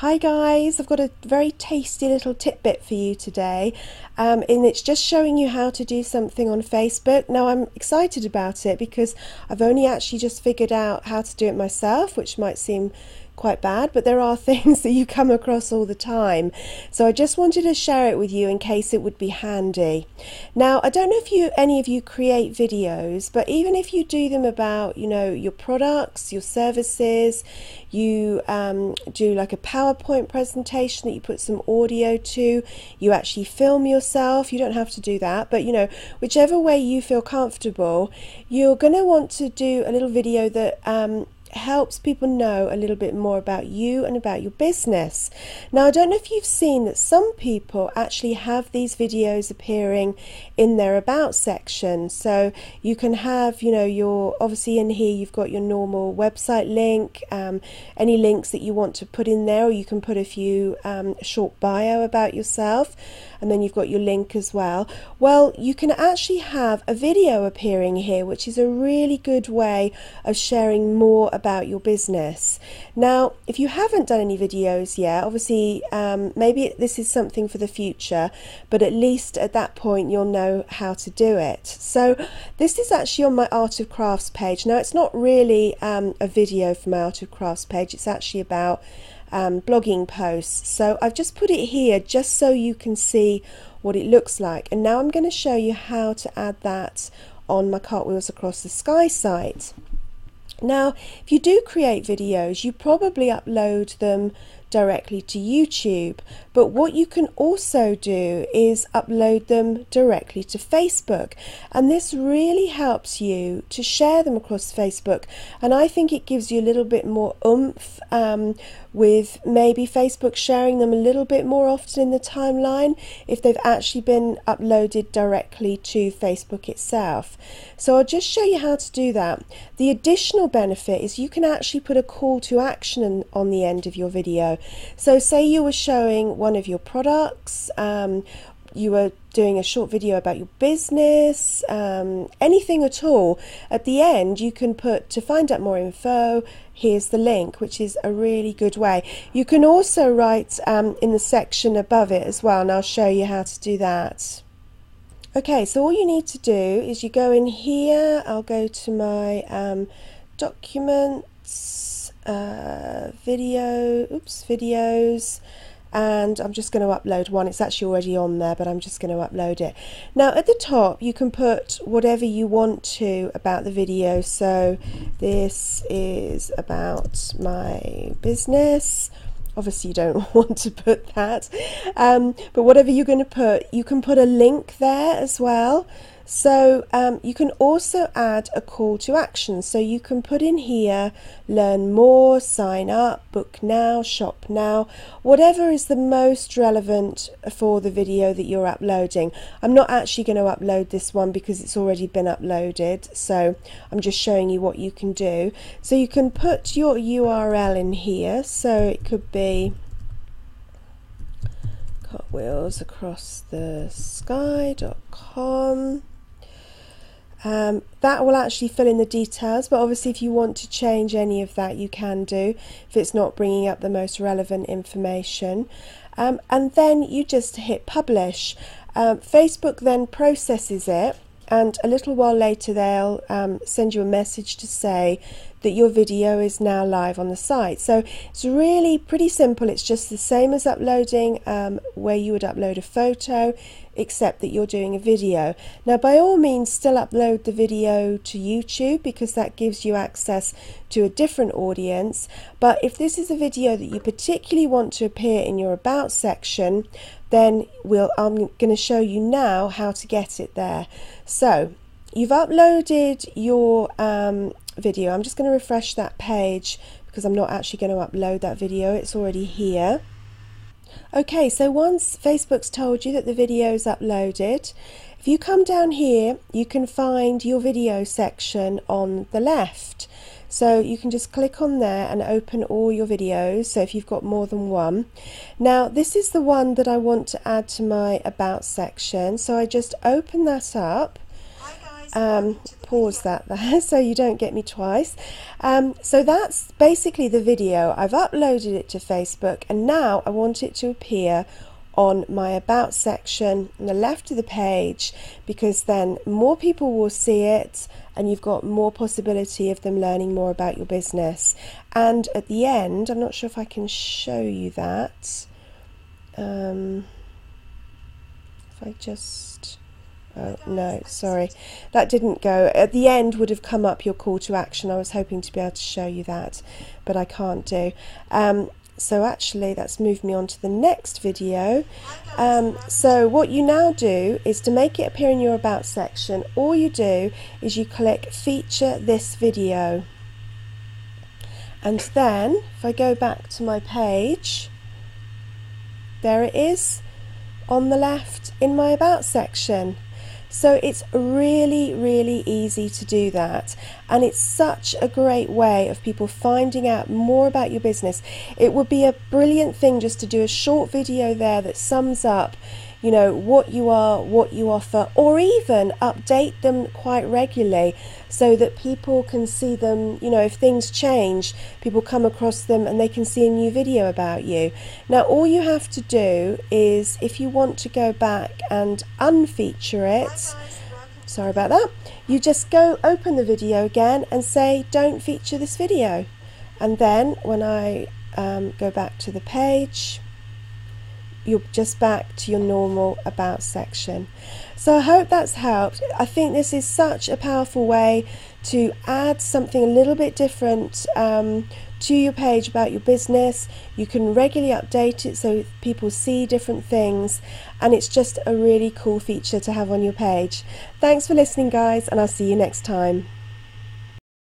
Hi guys, I've got a very tasty little tidbit for you today um, and it's just showing you how to do something on Facebook. Now I'm excited about it because I've only actually just figured out how to do it myself which might seem quite bad, but there are things that you come across all the time. So I just wanted to share it with you in case it would be handy. Now, I don't know if you any of you create videos, but even if you do them about, you know, your products, your services, you um, do like a PowerPoint presentation that you put some audio to, you actually film yourself, you don't have to do that, but you know, whichever way you feel comfortable, you're going to want to do a little video that um, helps people know a little bit more about you and about your business. Now, I don't know if you've seen that some people actually have these videos appearing in their about section. So you can have, you know, your obviously in here you've got your normal website link, um, any links that you want to put in there, or you can put a few um, short bio about yourself and then you've got your link as well. Well, you can actually have a video appearing here, which is a really good way of sharing more about your business. Now, if you haven't done any videos yet, obviously um, maybe this is something for the future, but at least at that point you'll know how to do it. So this is actually on my Art of Crafts page. Now, it's not really um, a video from my Art of Crafts page, it's actually about um, blogging posts. So I've just put it here just so you can see what it looks like. And now I'm going to show you how to add that on my Cartwheels Across the Sky site. Now, if you do create videos, you probably upload them directly to YouTube. But what you can also do is upload them directly to Facebook. And this really helps you to share them across Facebook. And I think it gives you a little bit more oomph um, with maybe Facebook sharing them a little bit more often in the timeline if they've actually been uploaded directly to Facebook itself. So I'll just show you how to do that. The additional benefit is you can actually put a call to action on the end of your video. So say you were showing one of your products, um, you were doing a short video about your business, um, anything at all, at the end you can put to find out more info, here's the link, which is a really good way. You can also write um, in the section above it as well, and I'll show you how to do that. Okay, so all you need to do is you go in here, I'll go to my um, documents, uh, video, oops, videos, and I'm just going to upload one. It's actually already on there, but I'm just going to upload it. Now at the top you can put whatever you want to about the video. So this is about my business. Obviously you don't want to put that, um, but whatever you're going to put, you can put a link there as well. So um, you can also add a call to action. So you can put in here, learn more, sign up, book now, shop now, whatever is the most relevant for the video that you're uploading. I'm not actually going to upload this one because it's already been uploaded. So I'm just showing you what you can do. So you can put your URL in here. So it could be cartwheels across the sky.com um, that will actually fill in the details, but obviously if you want to change any of that, you can do if it's not bringing up the most relevant information. Um, and then you just hit publish. Um, Facebook then processes it and a little while later they'll um, send you a message to say that your video is now live on the site. So it's really pretty simple. It's just the same as uploading um, where you would upload a photo, except that you're doing a video. Now, by all means, still upload the video to YouTube because that gives you access to a different audience. But if this is a video that you particularly want to appear in your About section, then we'll, I'm going to show you now how to get it there. So, you've uploaded your um, video. I'm just going to refresh that page because I'm not actually going to upload that video. It's already here. Okay, so once Facebook's told you that the video is uploaded, if you come down here, you can find your video section on the left. So you can just click on there and open all your videos. So if you've got more than one. Now this is the one that I want to add to my about section. So I just open that up um, pause that there so you don't get me twice. Um, so that's basically the video. I've uploaded it to Facebook and now I want it to appear on my About section on the left of the page because then more people will see it and you've got more possibility of them learning more about your business. And at the end, I'm not sure if I can show you that. Um, if I just. Oh, no, sorry. That didn't go. At the end would have come up your call to action. I was hoping to be able to show you that, but I can't do. Um, so actually that's moved me on to the next video. Um, so what you now do is to make it appear in your about section, all you do is you click feature this video. And then if I go back to my page, there it is on the left in my about section. So it's really, really easy to do that. And it's such a great way of people finding out more about your business. It would be a brilliant thing just to do a short video there that sums up you know, what you are, what you offer, or even update them quite regularly so that people can see them, you know, if things change, people come across them and they can see a new video about you. Now, all you have to do is if you want to go back and unfeature it, sorry about that, you just go open the video again and say, don't feature this video. And then when I um, go back to the page, you're just back to your normal about section. So I hope that's helped. I think this is such a powerful way to add something a little bit different um, to your page about your business. You can regularly update it so people see different things, and it's just a really cool feature to have on your page. Thanks for listening, guys, and I'll see you next time.